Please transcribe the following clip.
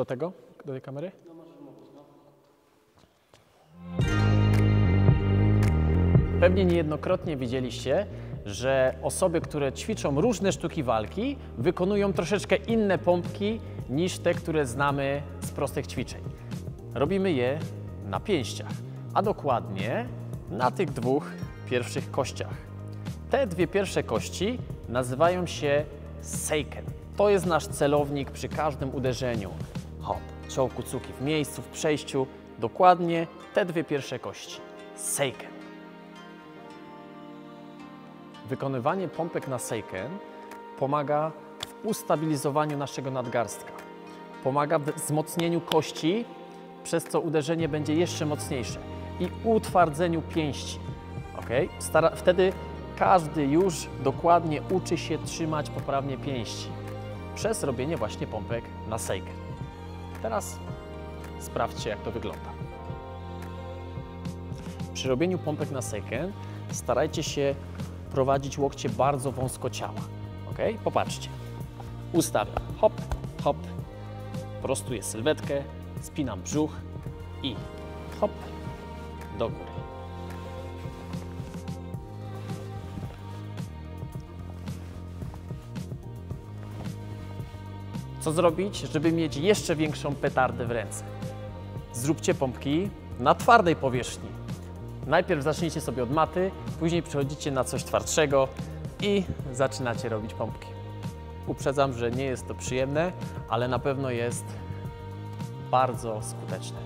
do tego, do tej kamery? Pewnie niejednokrotnie widzieliście, że osoby, które ćwiczą różne sztuki walki, wykonują troszeczkę inne pompki niż te, które znamy z prostych ćwiczeń. Robimy je na pięściach, a dokładnie na tych dwóch pierwszych kościach. Te dwie pierwsze kości nazywają się seiken. To jest nasz celownik przy każdym uderzeniu. Hop, czołg kucuki w miejscu, w przejściu. Dokładnie te dwie pierwsze kości. Seiken. Wykonywanie pompek na seiken pomaga w ustabilizowaniu naszego nadgarstka. Pomaga w wzmocnieniu kości, przez co uderzenie będzie jeszcze mocniejsze i utwardzeniu pięści. Okay? Stara, wtedy każdy już dokładnie uczy się trzymać poprawnie pięści przez robienie właśnie pompek na seiken. Teraz sprawdźcie, jak to wygląda. Przy robieniu pompek na seiken starajcie się prowadzić łokcie bardzo wąsko ciała. Ok? Popatrzcie. Ustawiam. Hop, hop. Prostuję sylwetkę, spinam brzuch i hop do góry. Co zrobić, żeby mieć jeszcze większą petardę w ręce? Zróbcie pompki na twardej powierzchni. Najpierw zacznijcie sobie od maty, później przechodzicie na coś twardszego i zaczynacie robić pompki. Uprzedzam, że nie jest to przyjemne, ale na pewno jest bardzo skuteczne.